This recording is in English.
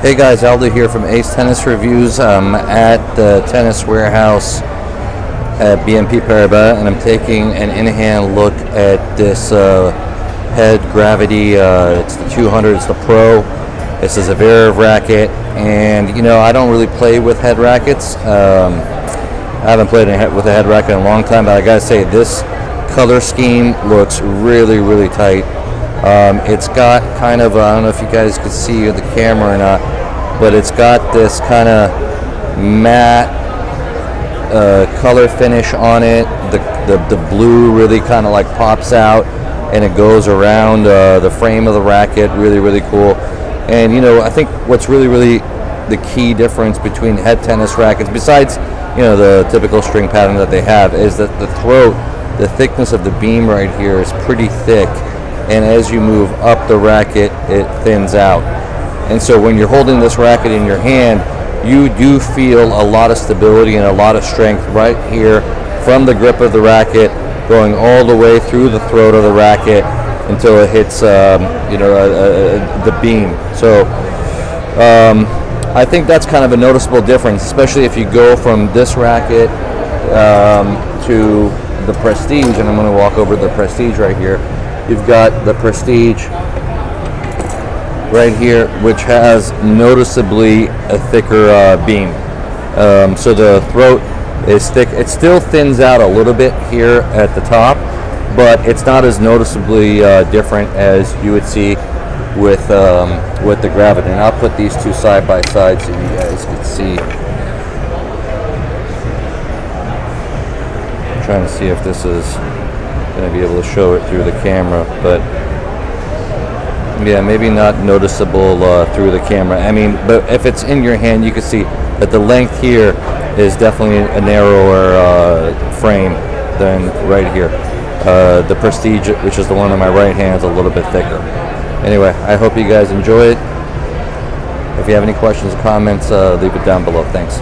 Hey guys, Aldo here from Ace Tennis Reviews. I'm at the Tennis Warehouse at BNP Paribas, and I'm taking an in-hand look at this uh, head gravity. Uh, it's the 200, it's the Pro. This is a Zverev racket, and you know I don't really play with head rackets. Um, I haven't played with a head racket in a long time, but I gotta say this color scheme looks really, really tight. Um, it's got kind of, I don't know if you guys could see the camera or not, but it's got this kind of matte uh, color finish on it. The, the, the blue really kind of like pops out and it goes around uh, the frame of the racket. Really, really cool. And you know, I think what's really, really the key difference between head tennis rackets, besides you know the typical string pattern that they have, is that the throat, the thickness of the beam right here is pretty thick and as you move up the racket, it thins out. And so when you're holding this racket in your hand, you do feel a lot of stability and a lot of strength right here from the grip of the racket, going all the way through the throat of the racket until it hits, um, you know, uh, uh, the beam. So um, I think that's kind of a noticeable difference, especially if you go from this racket um, to the Prestige, and I'm going to walk over the Prestige right here You've got the Prestige right here, which has noticeably a thicker uh, beam. Um, so the throat is thick. It still thins out a little bit here at the top, but it's not as noticeably uh, different as you would see with um, with the gravity. And I'll put these two side by side so you guys can see. I'm trying to see if this is going to be able to show it through the camera, but yeah, maybe not noticeable uh, through the camera. I mean, but if it's in your hand, you can see that the length here is definitely a narrower uh, frame than right here. Uh, the Prestige, which is the one on my right hand, is a little bit thicker. Anyway, I hope you guys enjoy it. If you have any questions or comments, uh, leave it down below. Thanks.